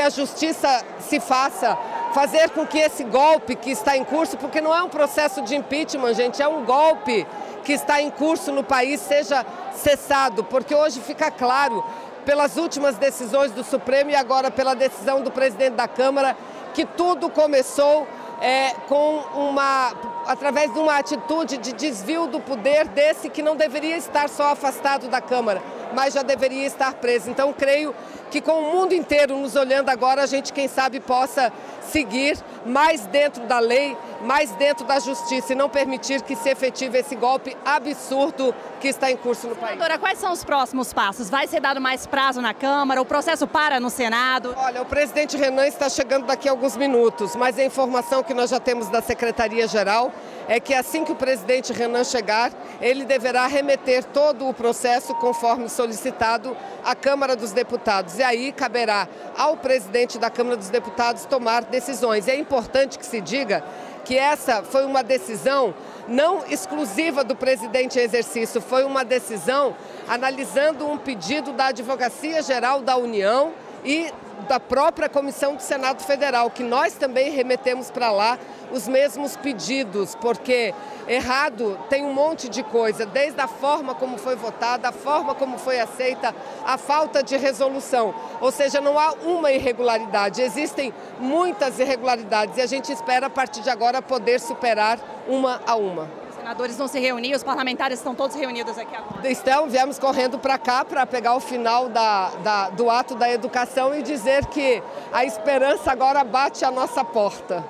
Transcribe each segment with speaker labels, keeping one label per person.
Speaker 1: a justiça se faça, fazer com que esse golpe que está em curso, porque não é um processo de impeachment, gente, é um golpe que está em curso no país, seja cessado, porque hoje fica claro, pelas últimas decisões do Supremo e agora pela decisão do presidente da Câmara, que tudo começou é, com uma, através de uma atitude de desvio do poder desse que não deveria estar só afastado da Câmara, mas já deveria estar preso. Então, creio que com o mundo inteiro nos olhando agora, a gente, quem sabe, possa seguir mais dentro da lei, mais dentro da justiça e não permitir que se efetive esse golpe absurdo que está em curso no país.
Speaker 2: Doutora, quais são os próximos passos? Vai ser dado mais prazo na Câmara? O processo para no Senado?
Speaker 1: Olha, o presidente Renan está chegando daqui a alguns minutos, mas a informação que nós já temos da Secretaria-Geral é que assim que o presidente Renan chegar, ele deverá remeter todo o processo conforme solicitado à Câmara dos Deputados. E aí caberá ao presidente da Câmara dos Deputados tomar decisões. É importante que se diga que essa foi uma decisão não exclusiva do presidente em exercício, foi uma decisão analisando um pedido da Advocacia Geral da União e da própria Comissão do Senado Federal, que nós também remetemos para lá os mesmos pedidos, porque errado tem um monte de coisa, desde a forma como foi votada, a forma como foi aceita, a falta de resolução. Ou seja, não há uma irregularidade, existem muitas irregularidades e a gente espera a partir de agora poder superar uma a uma
Speaker 2: senadores vão se reunir, os parlamentares estão todos reunidos aqui agora.
Speaker 1: Estão, viemos correndo para cá para pegar o final da, da, do ato da educação e dizer que a esperança agora bate à nossa porta.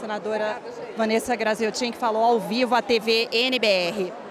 Speaker 2: Senadora Vanessa Graziotin, que falou ao vivo à TV NBR.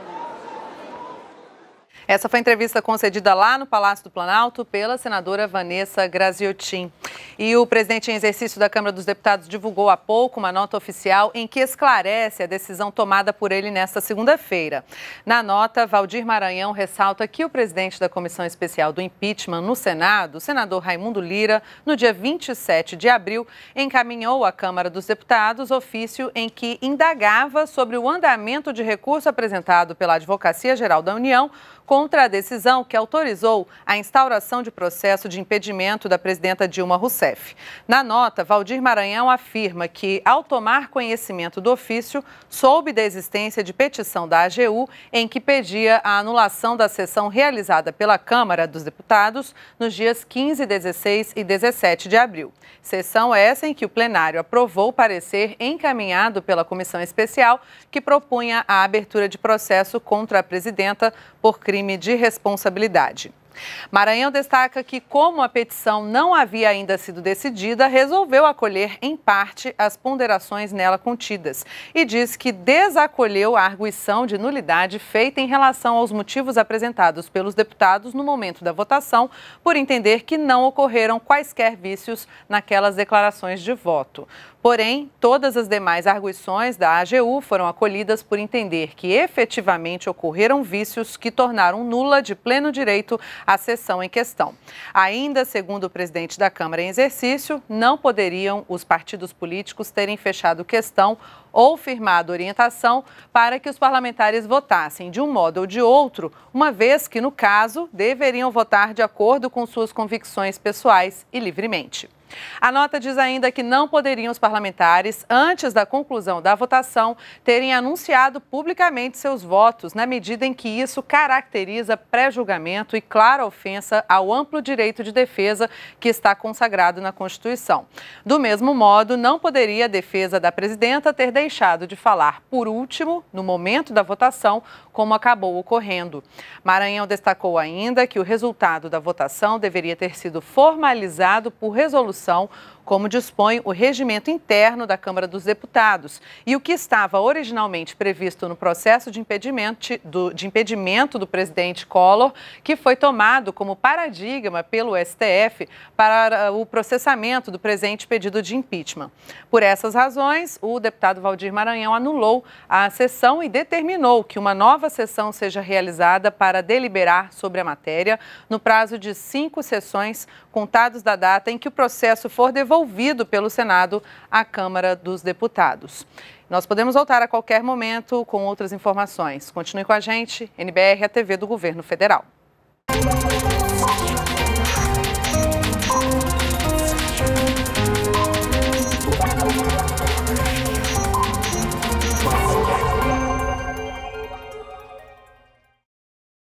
Speaker 3: Essa foi a entrevista concedida lá no Palácio do Planalto pela senadora Vanessa Graziotin. E o presidente em exercício da Câmara dos Deputados divulgou há pouco uma nota oficial em que esclarece a decisão tomada por ele nesta segunda-feira. Na nota, Valdir Maranhão ressalta que o presidente da Comissão Especial do Impeachment no Senado, o senador Raimundo Lira, no dia 27 de abril, encaminhou à Câmara dos Deputados ofício em que indagava sobre o andamento de recurso apresentado pela Advocacia Geral da União contra a decisão que autorizou a instauração de processo de impedimento da presidenta Dilma Rousseff. Na nota, Valdir Maranhão afirma que, ao tomar conhecimento do ofício, soube da existência de petição da AGU em que pedia a anulação da sessão realizada pela Câmara dos Deputados nos dias 15, 16 e 17 de abril. Sessão essa em que o plenário aprovou parecer encaminhado pela comissão especial que propunha a abertura de processo contra a presidenta por crime de responsabilidade. Maranhão destaca que, como a petição não havia ainda sido decidida, resolveu acolher em parte as ponderações nela contidas e diz que desacolheu a arguição de nulidade feita em relação aos motivos apresentados pelos deputados no momento da votação, por entender que não ocorreram quaisquer vícios naquelas declarações de voto. Porém, todas as demais arguições da AGU foram acolhidas por entender que efetivamente ocorreram vícios que tornaram nula de pleno direito a sessão em questão. Ainda, segundo o presidente da Câmara em exercício, não poderiam os partidos políticos terem fechado questão ou firmado orientação para que os parlamentares votassem de um modo ou de outro, uma vez que, no caso, deveriam votar de acordo com suas convicções pessoais e livremente. A nota diz ainda que não poderiam os parlamentares, antes da conclusão da votação, terem anunciado publicamente seus votos, na medida em que isso caracteriza pré-julgamento e clara ofensa ao amplo direito de defesa que está consagrado na Constituição. Do mesmo modo, não poderia a defesa da presidenta ter deixado de falar por último, no momento da votação, como acabou ocorrendo. Maranhão destacou ainda que o resultado da votação deveria ter sido formalizado por resolução como dispõe o regimento interno da Câmara dos Deputados. E o que estava originalmente previsto no processo de impedimento do, de impedimento do presidente Collor, que foi tomado como paradigma pelo STF para o processamento do presente pedido de impeachment. Por essas razões, o deputado Valdir Maranhão anulou a sessão e determinou que uma nova sessão seja realizada para deliberar sobre a matéria no prazo de cinco sessões, contados da data em que o processo for devolvido pelo Senado à Câmara dos Deputados. Nós podemos voltar a qualquer momento com outras informações. Continue com a gente, NBR, a TV do Governo Federal.